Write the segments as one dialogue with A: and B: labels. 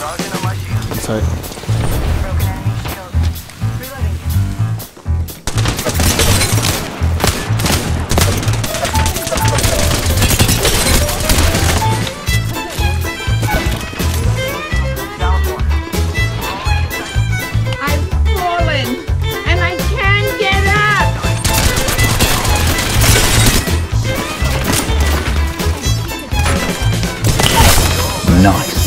A: Inside.
B: Broken enemy shield. Reloading.
C: I've fallen and I can't get up.
A: Nice.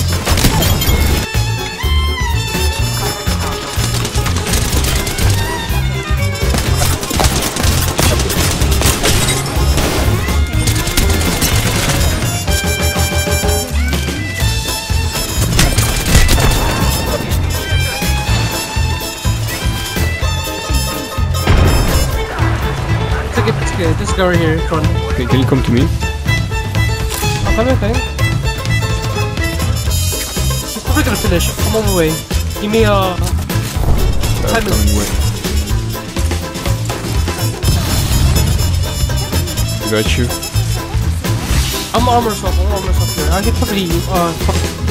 D: Okay, okay. This guy right here, come on.
A: Okay, can you come to me?
D: I'm coming, okay? He's probably gonna finish. I'm on my way. Give me, uh...
A: Uh,
D: minutes.
A: away. Got you.
D: I'm armor swap, I'm armor swap here. I can probably, uh... fuck-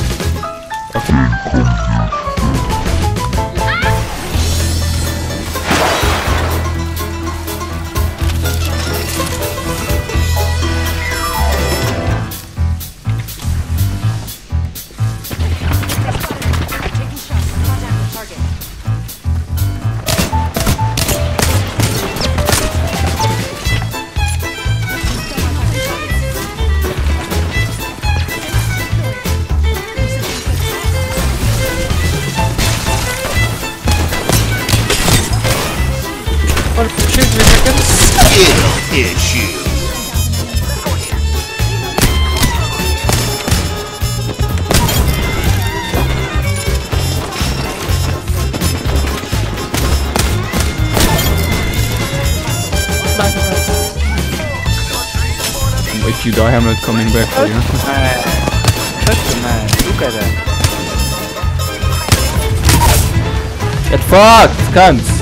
D: What, shoot, three seconds?
E: It'll hit you.
A: If you die, I'm not coming back for you.
F: Such a man. Look at that.
A: Get fucked, cunts!